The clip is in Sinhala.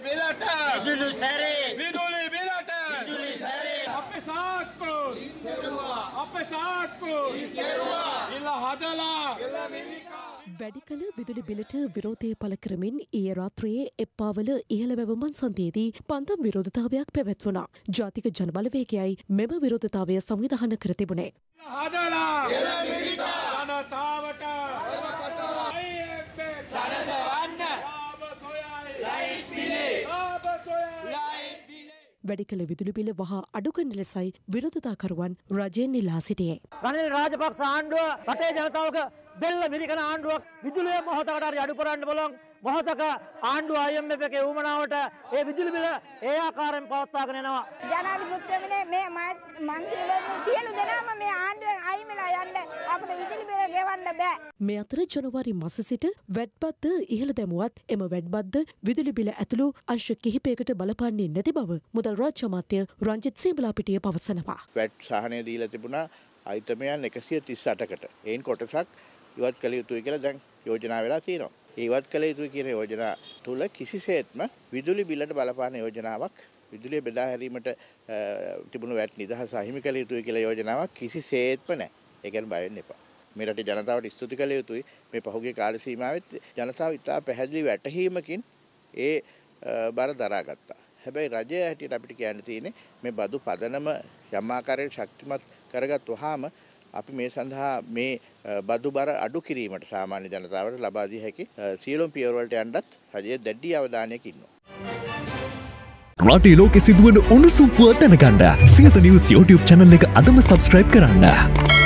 බෙලට විදුලි සැරේ විදුලි බෙලට අපේ සාක්කු අපේ සාක්කු ඉල්ල හදලා වැඩි කළ විදුලි බිලට විරෝධය පළ කරමින් ඊය රාත්‍රයේ එප්පාවල ඉහළ වැවමන් සන්තියේදී පන්දම් විරෝධතාවයක් පැවැත්වුණා. ජාතික ජනබලවේගයයි මෙම විරෝධතාවය සංවිධාන කර තිබුණේ. හදලා ජනතාවට සනසවන්න ලයිට් බිලේ වැඩි කළ විදුලි බිල වහා අඩුකරන ලෙසයි විරෝධතාකරුවන් රජයෙන් ඉල්ලා සිටියේ. රනිල් රාජපක්ෂ ආණ්ඩුව රටේ ජනතාවක බෙල්ල මිරිකන ආණ්ඩුවක් විදුලිය මොහොතකට හරි අඩු කරන්න බලන් මොහොතක ආණ්ඩුව IMF එකේ උමනාවට ඒ විදුලි බිල ඒ ආකාරයෙන් පවත්වාගෙන යනවා. ජනාධිපතිතුමනි මේ මන්ත්‍රීවරුන් සියලු දෙනාම මේ ආණ්ඩුවෙන් අයින් වෙලා යන්න අපිට විදුලි බිල ගෙවන්න බෑ. මේ අතර ජනවාරි මස සිට වැඩ්බද්ද ඉහළ දැමුවත් එම වැඩ්බද්ද විදුලි බිල ඇතුළු අංශ කිහිපයකට බලපන්නේ නැති බව මුදල් රාජ්‍ය අමාත්‍ය රංජිත් සීබලාපිටිය පවසනවා. වැට් සහනය දීලා තිබුණා අයිතමයන් එකසිය තිස් අටකට එයින් කොටසක් ඉවත් කළ යුතුයි කියලා දැන් යෝජනා වෙලා තියෙනවා. ඒ ඉවත් කළ යුතුයි කියන යෝජනා තුල කිසිසේත්ම විදුලි බිලට බලපාන යෝජනාවක් විදුලිය බෙදා හැරීමට තිබුණු වැට් නිදහස අහිමි කළ යුතුයි කියලා යෝජනාවක් කිසිසේත්ම නැහැ. ඒ ගැන බය වෙන්න එපා. මේ රටේ ජනතාවට ස්තුති කළ යුතුයි මේ පහුගිය කාල සීමාවෙත් ජනතාව ඉතා පැහැදිලි වැටහීමකින් ඒ අ, බර දරාගත්තා. හැබැයි රජය හැටියට අපිට කියන්න තියෙන්නේ මේ බදු පදනම යම් ආකාරයට ශක්තිමත් කරගත් වහාම අපි මේ සඳහා මේ අ, බදු බර අඩු කිරීමට සාමාන්‍ය ජනතාවට ලබා දිය හැකි අ, සියලුම පියවරවලට යන්නත් රජය දැඩි අවධානයක ඉන්නවා. රටේ ලෝකෙ සිදුවන උණුසුම් පුවත් දැනගන්න සියත නිවස් YouTube channel එක අදම subscribe කරන්න.